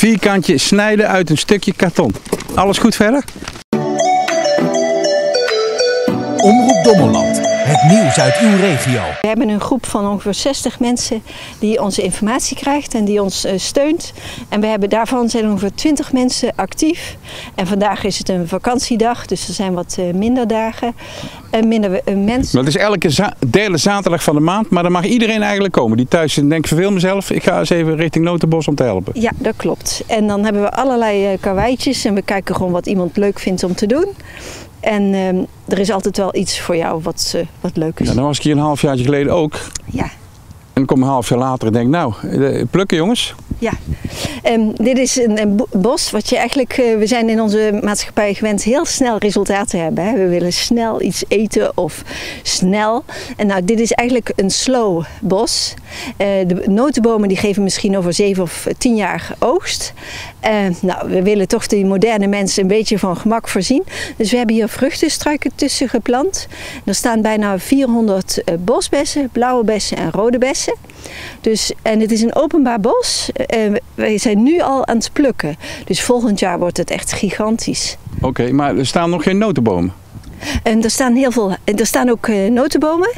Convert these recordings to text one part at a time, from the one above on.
vierkantje snijden uit een stukje karton. Alles goed verder? Omroep Dommeland. Het nieuws uit uw regio. We hebben een groep van ongeveer 60 mensen die onze informatie krijgt en die ons uh, steunt. En we hebben, daarvan zijn ongeveer 20 mensen actief. En vandaag is het een vakantiedag, dus er zijn wat uh, minder dagen. En minder mensen. Maar het is elke derde zaterdag van de maand, maar dan mag iedereen eigenlijk komen. Die thuis zit en denkt, verveel mezelf, ik ga eens even richting Notenbos om te helpen. Ja, dat klopt. En dan hebben we allerlei karweitjes en we kijken gewoon wat iemand leuk vindt om te doen. En uh, er is altijd wel iets voor jou wat, uh, wat leuk is. Ja, dan was ik hier een half jaar geleden ook. Ja. En kom een half jaar later en denk, nou, plukken jongens. Ja, um, dit is een, bos wat je eigenlijk, uh, we zijn in onze maatschappij gewend heel snel resultaten te hebben. We willen snel iets eten of snel. En nou, dit is eigenlijk een slow bos. Uh, de notenbomen die geven misschien over zeven of tien jaar oogst. Uh, nou, we willen toch die moderne mensen een beetje van gemak voorzien. Dus we hebben hier vruchtenstruiken tussen geplant. Er staan bijna 400 bosbessen, blauwe bessen en rode bessen. Dus, en het is een openbaar bos. Uh, wij zijn nu al aan het plukken. Dus volgend jaar wordt het echt gigantisch. Oké, okay, maar er staan nog geen notenbomen? En er staan heel veel, er staan ook uh, notenbomen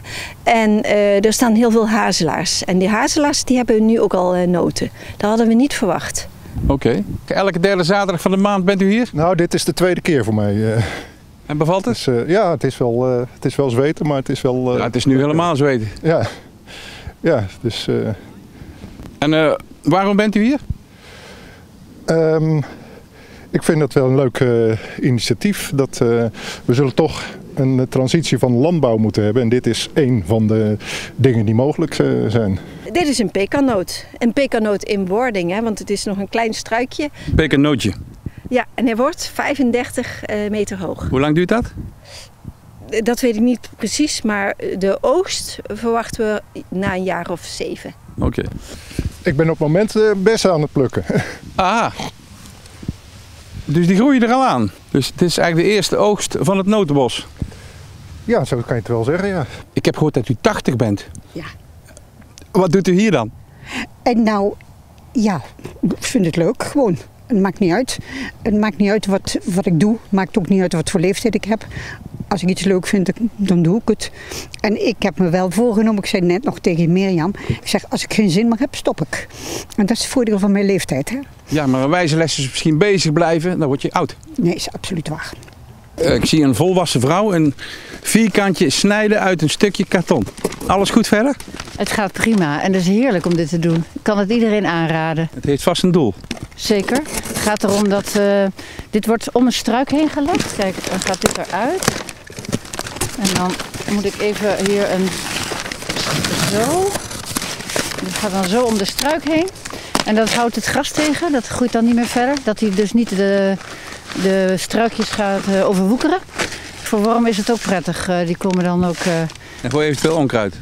en uh, er staan heel veel hazelaars. En die hazelaars die hebben nu ook al uh, noten. Dat hadden we niet verwacht. Oké. Okay. Elke derde zaterdag van de maand bent u hier? Nou, dit is de tweede keer voor mij. En bevalt het? Dus, ja, het is, wel, het is wel zweten, maar het is wel... ja, het is nu helemaal zweten. Ja, ja dus... En waarom bent u hier? Um, ik vind dat wel een leuk uh, initiatief. Dat, uh, we zullen toch een transitie van landbouw moeten hebben. En dit is één van de dingen die mogelijk uh, zijn. Dit is een pekanoot. Een pekanoot in wording, hè, want het is nog een klein struikje. Pekanootje? Ja, en hij wordt 35 meter hoog. Hoe lang duurt dat? Dat weet ik niet precies, maar de oogst verwachten we na een jaar of zeven. Oké. Okay. Ik ben op het moment bessen aan het plukken. Aha. Dus die groeien er al aan. Dus het is eigenlijk de eerste oogst van het notenbos. Ja, zo kan je het wel zeggen, ja. Ik heb gehoord dat u 80 bent. Ja. Wat doet u hier dan? En nou, ja, ik vind het leuk, gewoon. Het maakt niet uit. Het maakt niet uit wat, wat ik doe. Het maakt ook niet uit wat voor leeftijd ik heb. Als ik iets leuk vind, dan doe ik het. En ik heb me wel voorgenomen, ik zei net nog tegen Mirjam, ik zeg als ik geen zin meer heb, stop ik. En dat is het voordeel van mijn leeftijd. Hè? Ja, maar een wijze les is misschien bezig blijven, dan word je oud. Nee, is absoluut waar. Uh, ik zie een volwassen vrouw een vierkantje snijden uit een stukje karton. Alles goed verder? Het gaat prima en het is heerlijk om dit te doen. Ik kan het iedereen aanraden. Het heeft vast een doel. Zeker. Het gaat erom dat uh, dit wordt om een struik heen gelegd. Kijk, dan gaat dit eruit. En dan moet ik even hier een zo. Dit gaat dan zo om de struik heen. En dat houdt het gras tegen. Dat groeit dan niet meer verder. Dat hij dus niet de, de struikjes gaat uh, overwoekeren. Voor wormen is het ook prettig. Uh, die komen dan ook... Uh... En voor eventueel onkruid?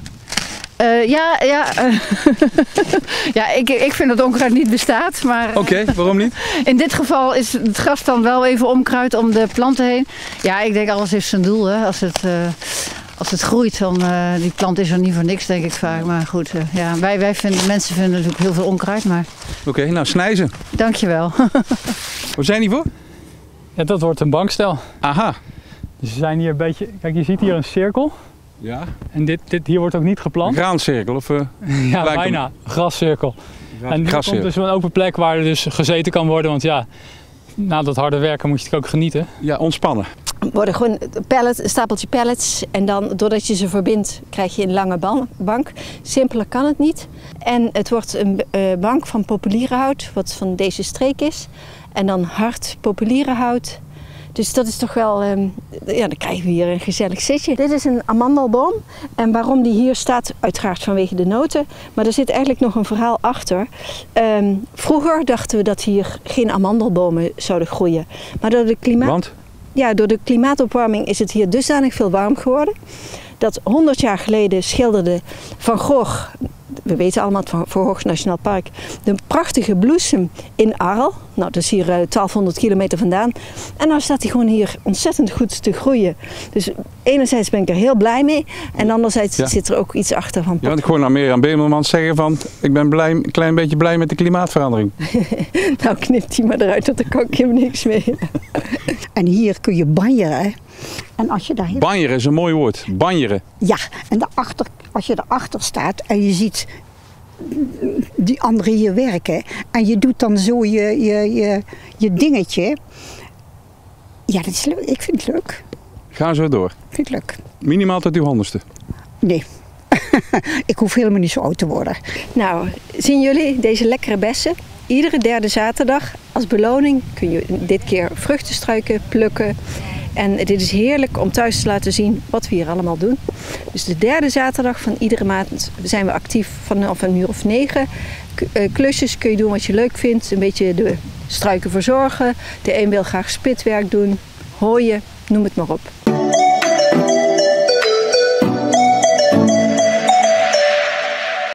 Uh, ja, ja, ja ik, ik vind dat onkruid niet bestaat. Maar Oké, okay, waarom niet? In dit geval is het gras dan wel even omkruid om de planten heen. Ja, ik denk alles heeft zijn doel. Hè. Als, het, uh, als het groeit, dan uh, die plant is er niet voor niks, denk ik vaak. Maar goed, ja, wij, wij vinden, mensen vinden natuurlijk heel veel onkruid. Maar... Oké, okay, nou snijzen. Dankjewel. Waar zijn die voor? Ja, dat wordt een bankstel. Aha. Dus we zijn hier een beetje, kijk je ziet hier een cirkel. Ja. En dit, dit hier wordt ook niet geplant. Een graancirkel of? Uh, ja, bijna. Een grascirkel. En dit komt dus een open plek waar er dus gezeten kan worden. Want ja, na dat harde werken moet je het ook genieten. Ja, ontspannen. worden gewoon pallet, een stapeltje pallets en dan doordat je ze verbindt krijg je een lange bank. Simpeler kan het niet. En het wordt een uh, bank van populierenhout, wat van deze streek is. En dan hard populierenhout. Dus dat is toch wel, um, ja, dan krijgen we hier een gezellig zitje. Dit is een amandelboom. En waarom die hier staat, uiteraard vanwege de noten. Maar er zit eigenlijk nog een verhaal achter. Um, vroeger dachten we dat hier geen amandelbomen zouden groeien. Maar door de klimaat... Want? Ja, door de klimaatopwarming is het hier dusdanig veel warm geworden. Dat 100 jaar geleden schilderde Van Gogh we weten allemaal het Verhoogd Nationaal Park, de prachtige bloesem in Arl. Nou, dat is hier 1200 eh, kilometer vandaan. En nou staat hij gewoon hier ontzettend goed te groeien. Dus enerzijds ben ik er heel blij mee. En anderzijds zit er ook iets achter van... Ja, want ik hoor nou meer aan Bemelman zeggen van... ik ben blij, een klein beetje blij met de klimaatverandering. nou, knipt hij maar eruit, want daar kan ik hem niks mee. en hier kun je banjeren. En als je daar Banjeren is een mooi woord. Banjeren. Ja, en daarachter, als je erachter staat en je ziet die anderen hier werken. En je doet dan zo je, je, je, je dingetje. Ja, dat is leuk. Ik vind het leuk. Ga zo door. Ik vind het leuk. Minimaal tot uw honderdste? Nee. ik hoef helemaal niet zo oud te worden. Nou, zien jullie deze lekkere bessen? Iedere derde zaterdag als beloning kun je dit keer vruchtenstruiken plukken. En dit is heerlijk om thuis te laten zien wat we hier allemaal doen. Dus de derde zaterdag van iedere maand zijn we actief vanaf een uur of negen. Eh, klusjes kun je doen wat je leuk vindt. Een beetje de struiken verzorgen. De een wil graag spitwerk doen, hooien, noem het maar op.